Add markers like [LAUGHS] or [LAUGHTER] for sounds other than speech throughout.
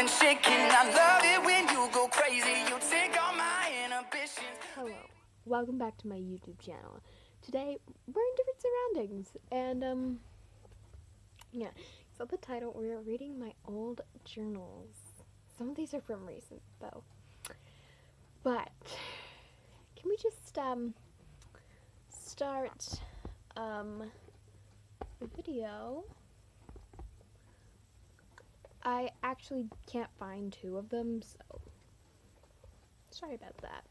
been shaking. I love it when you go crazy. You take all my inhibitions. Hello, welcome back to my YouTube channel. Today we're in different surroundings, and um, yeah. So the title we're reading my old journals. Some of these are from recent though, but can we just um start um the video? I actually can't find two of them, so sorry about that.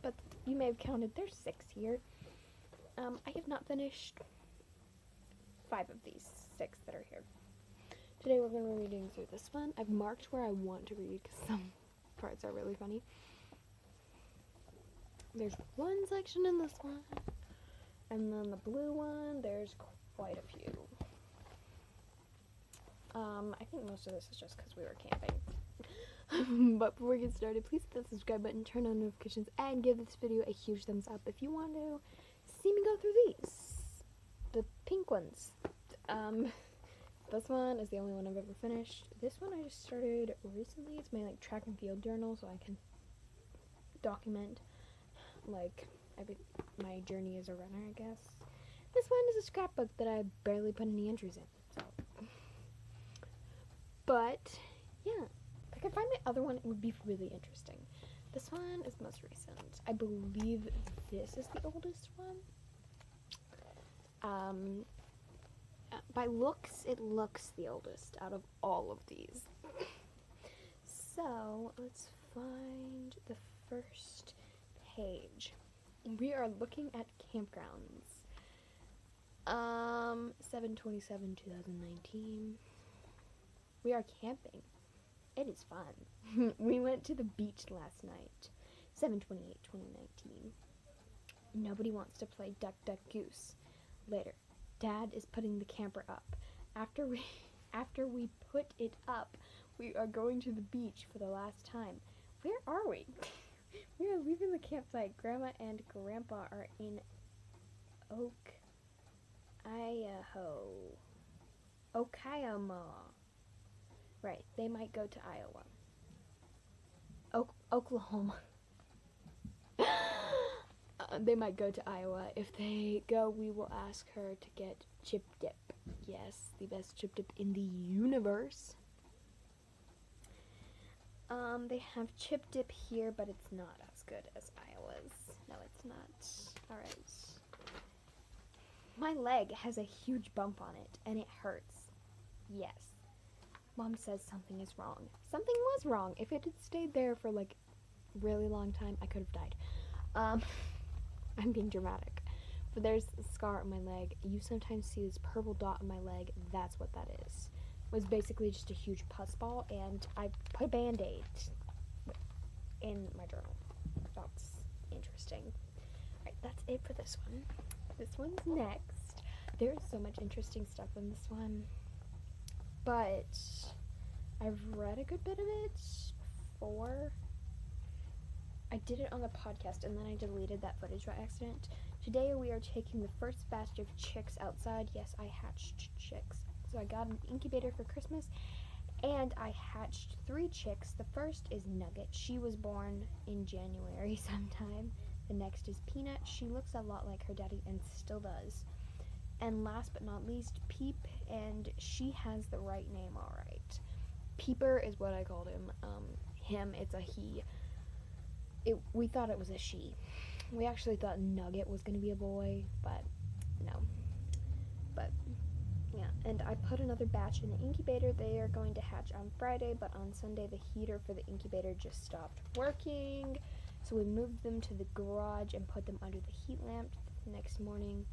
But you may have counted, there's six here. Um, I have not finished five of these six that are here. Today we're going to be reading through this one. I've marked where I want to read because some [LAUGHS] parts are really funny. There's one section in this one, and then the blue one, there's quite a few. Um, I think most of this is just because we were camping. [LAUGHS] but before we get started, please hit the subscribe button, turn on notifications, and give this video a huge thumbs up if you want to see me go through these. The pink ones. Um, [LAUGHS] this one is the only one I've ever finished. This one I just started recently. It's my like track and field journal, so I can document like every my journey as a runner, I guess. This one is a scrapbook that I barely put any entries in. But yeah, if I could find my other one, it would be really interesting. This one is most recent. I believe this is the oldest one. Um, uh, by looks, it looks the oldest out of all of these. [LAUGHS] So let's find the first page. We are looking at campgrounds. Um, 727 2019. We are camping. It is fun. [LAUGHS] we went to the beach last night. 728 2019. Nobody wants to play Duck Duck Goose. Later, Dad is putting the camper up. After we [LAUGHS] after we put it up, we are going to the beach for the last time. Where are we? [LAUGHS] we are leaving the campsite. Grandma and Grandpa are in Oak, Idaho. Okayama. Right, they might go to Iowa. O- Oklahoma. uh, they might go to Iowa. If they go, we will ask her to get chip dip. Yes, the best chip dip in the universe. Um, they have chip dip here, but it's not as good as Iowa's. No, it's not. Alright. My leg has a huge bump on it, and it hurts. Yes. Mom says something is wrong. Something was wrong. If it had stayed there for like really long time, I could have died. Um, [LAUGHS] I'm being dramatic. But there's a scar on my leg. You sometimes see this purple dot on my leg. That's what that is. It was basically just a huge pus ball, and I put a band-aid in my journal. That's interesting. Alright, that's it for this one. This one's next. There's so much interesting stuff in this one but I've read a good bit of it before. I did it on the podcast and then I deleted that footage by accident. Today we are taking the first batch of chicks outside. Yes, I hatched chicks. So I got an incubator for Christmas and I hatched three chicks. The first is Nugget. She was born in January [LAUGHS] sometime. The next is Peanut. She looks a lot like her daddy and still does. And last but not least, Peep, and she has the right name, all right. Peeper is what I called him. Um, him, it's a he. It, we thought it was a she. We actually thought Nugget was going to be a boy, but no. But yeah, and I put another batch in the incubator. They are going to hatch on Friday, but on Sunday the heater for the incubator just stopped working. So we moved them to the garage and put them under the heat lamp. The next morning,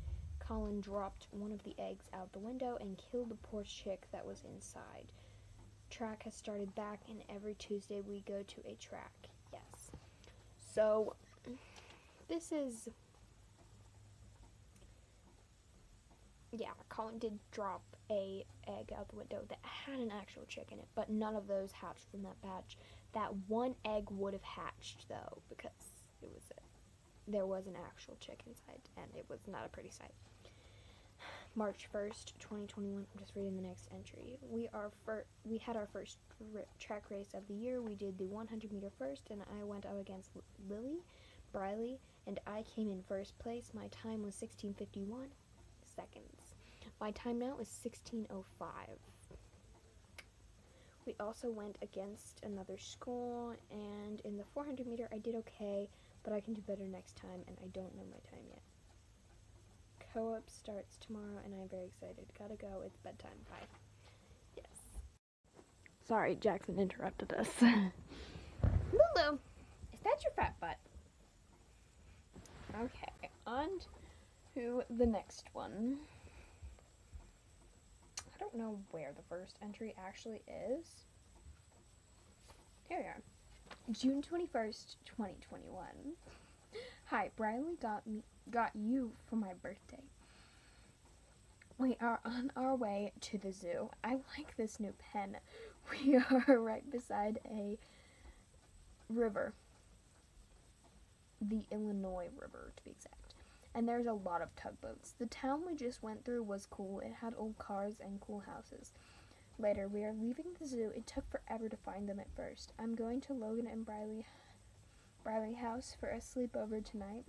Colin dropped one of the eggs out the window and killed the poor chick that was inside. Track has started back, and every Tuesday we go to a track. Yes. So, this is. Yeah, Colin did drop a egg out the window that had an actual chick in it, but none of those hatched from that batch. That one egg would have hatched though, because it was a, there was an actual chick inside, and it was not a pretty sight. March 1st, 2021. I'm just reading the next entry. We are fir- we had our first r- track race of the year. We did the 100 meter first, and I went up against L- Lily, Briley, and I came in first place. My time was 16:51 seconds. My time now is 16:05. We also went against another school, and in the 400 meter, I did okay, but I can do better next time, and I don't know my time yet. Co-op starts tomorrow, and I'm very excited. Gotta go. It's bedtime. Bye. Yes. Sorry, Jackson interrupted us. [LAUGHS] Lulu, is that your fat butt? Okay, on to the next one. I don't know where the first entry actually is. Here we are. June 21st, 2021. Hi, Briley got me got you for my birthday. We are on our way to the zoo. I like this new pen. [LAUGHS] We are right beside a river. The Illinois River, to be exact. And there's a lot of tugboats. The town we just went through was cool. It had old cars and cool houses. Later, we are leaving the zoo. It took forever to find them at first. I'm going to Logan and Briley Briley House for a sleepover tonight.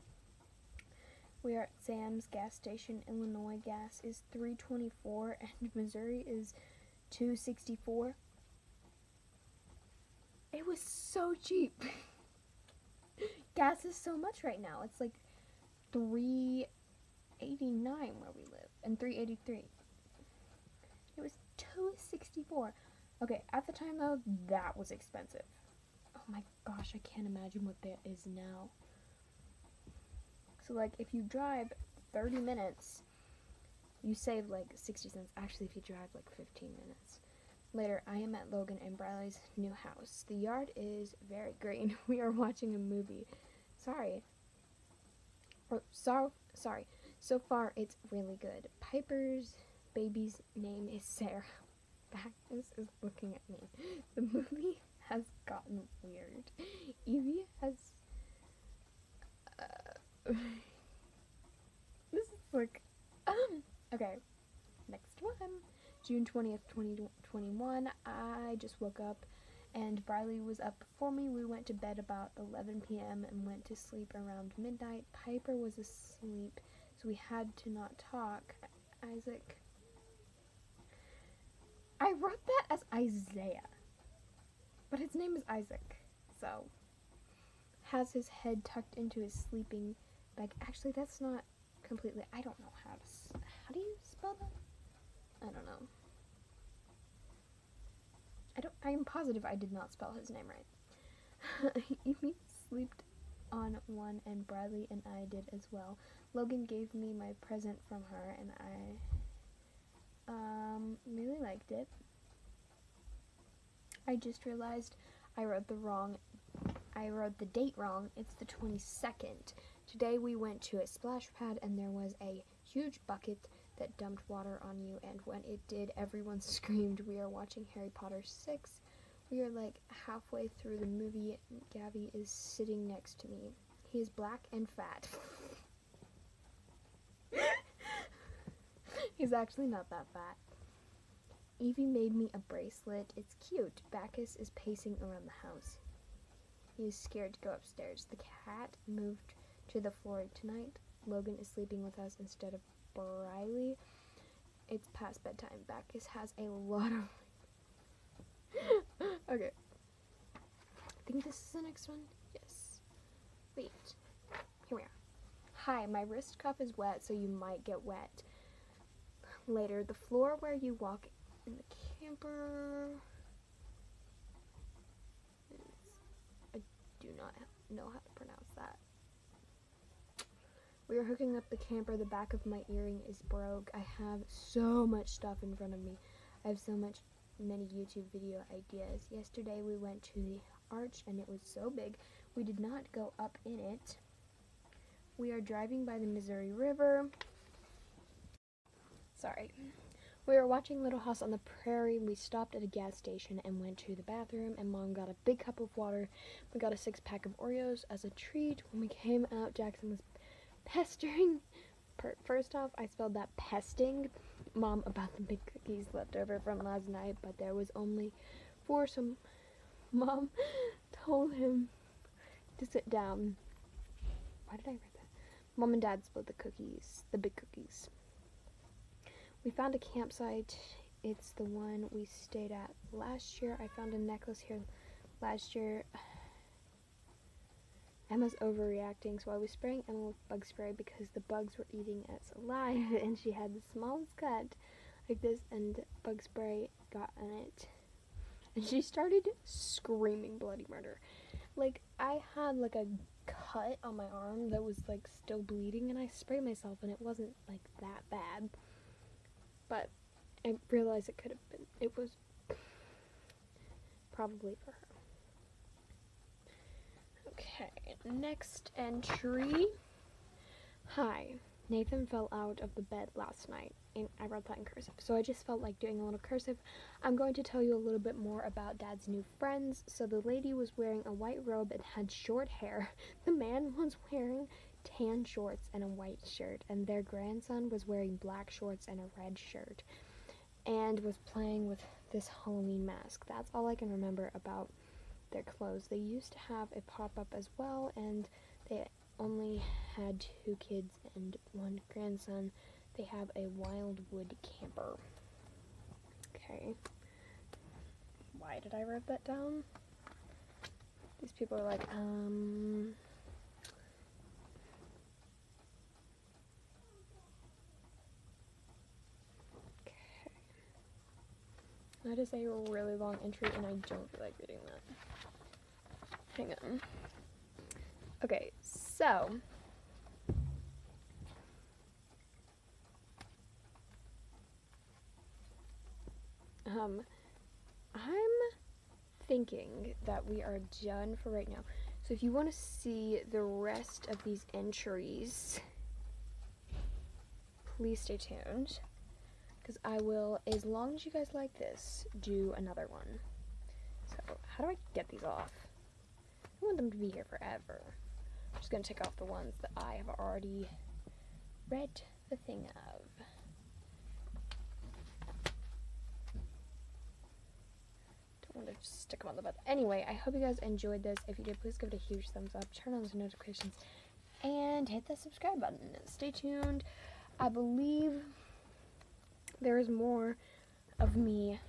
We are at Sam's gas station. Illinois gas is 324 and Missouri is 264. It was so cheap. [LAUGHS] gas is so much right now. It's like 389 where we live and 383. It was 264. Okay, at the time though, that was expensive. Oh my gosh, I can't imagine what that is now. So like if you drive 30 minutes, you save like 60 cents. Actually, if you drive like 15 minutes. Later, I am at Logan and Briley's new house. The yard is very green. [LAUGHS] We are watching a movie. Sorry. Or so sorry. So far, it's really good. Piper's baby's name is Sarah. [LAUGHS] Bacchus is looking at me. The movie has gotten weird. Evie has. Uh, [LAUGHS] this is like. Um, okay. Next one. June 20th, 2021. I just woke up and Briley was up before me. We went to bed about 11 p.m. and went to sleep around midnight. Piper was asleep, so we had to not talk. Isaac. I wrote that as Isaiah, but his name is Isaac, so. Has his head tucked into his sleeping bag. Actually, that's not completely. I don't know how to. How do you spell that? I don't know. I don't. I am positive I did not spell his name right. [LAUGHS] Evie slept on one, and Bradley and I did as well. Logan gave me my present from her, and I um really liked it. I just realized I wrote the wrong. I wrote the date wrong. It's the 22nd. Today we went to a splash pad, and there was a huge bucket that dumped water on you, and when it did, everyone [LAUGHS] screamed. We are watching Harry Potter 6. We are like halfway through the movie, Gabby is sitting next to me. He is black and fat. [LAUGHS] He's actually not that fat. Evie made me a bracelet. It's cute. Bacchus is pacing around the house. He is scared to go upstairs. The cat moved to the floor tonight. Logan is sleeping with us instead of Briley. It's past bedtime. Bacchus has a lot of. [LAUGHS] okay. I think this is the next one. Yes. Wait. Here we are. Hi, my wrist cuff is wet, so you might get wet. Later, the floor where you walk in the camper. I do not know how to pronounce that. We are hooking up the camper. The back of my earring is broke. I have so much stuff in front of me. I have so much many YouTube video ideas. Yesterday we went to the arch and it was so big. We did not go up in it. We are driving by the Missouri River. Sorry. We were watching Little House on the Prairie. We stopped at a gas station and went to the bathroom, and Mom got a big cup of water. We got a six pack of Oreos as a treat. When we came out, Jackson was pestering. First off, I spelled that pesting mom about the big cookies left over from last night, but there was only four, so mom [LAUGHS] told him to sit down. Why did I write that? Mom and dad split the cookies, the big cookies. We found a campsite. It's the one we stayed at last year. I found a necklace here last year. [SIGHS] Emma's overreacting, so I was spraying Emma with bug spray because the bugs were eating us alive, [LAUGHS] and she had the smallest cut like this, and bug spray got on it. And she started screaming bloody murder. Like, I had like a cut on my arm that was like still bleeding, and I sprayed myself, and it wasn't like that bad. But I realized it could have been, it was probably for her. Okay, next entry. Hi, Nathan fell out of the bed last night, and I wrote that in cursive. So I just felt like doing a little cursive. I'm going to tell you a little bit more about Dad's new friends. So the lady was wearing a white robe and had short hair. [LAUGHS] The man was wearing tan shorts and a white shirt, and their grandson was wearing black shorts and a red shirt, and was playing with this Halloween mask. That's all I can remember about their clothes. They used to have a pop up as well, and they only had two kids and one grandson. They have a wildwood camper. Okay. Why did I write that down? These people are like, um. Okay. That is a really long entry, and I don't feel like reading that. Hang on. Okay, so. Um, I'm thinking that we are done for right now. So if you want to see the rest of these entries, please stay tuned. Because I will, as long as you guys like this, do another one. So, how do I get these off? I want them to be here forever. I'm just going to take off the ones that I have already read the thing of. Don't want to stick them on the butt. Anyway, I hope you guys enjoyed this. If you did, please give it a huge thumbs up, turn on those notifications, and hit the subscribe button. Stay tuned. I believe there is more of me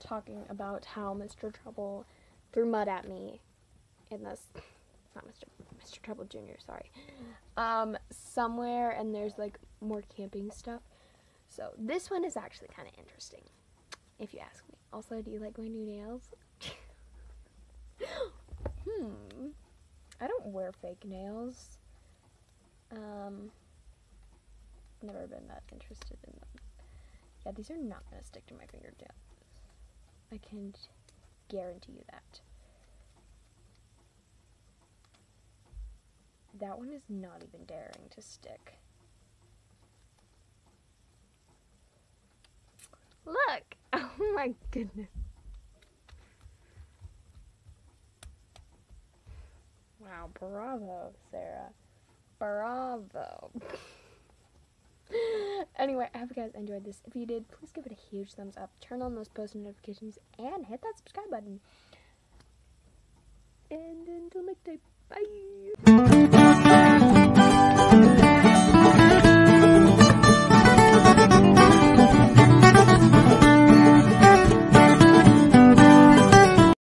talking about how Mr. Trouble threw mud at me in this not Mr. Mr. Trouble Jr. Sorry, um, somewhere, and there's like more camping stuff. So this one is actually kind of interesting, if you ask me. Also, do you like my new nails? [LAUGHS] hmm. I don't wear fake nails. Um, never been that interested in them. Yeah, these are not gonna stick to my fingernails. I can guarantee you that. That one is not even daring to stick. Look! [LAUGHS] Oh my goodness. Wow, bravo, Sarah. Bravo. [LAUGHS] [LAUGHS] anyway, I hope you guys enjoyed this. If you did, please give it a huge thumbs up, turn on those post notifications, and hit that subscribe button. And until next time, bye!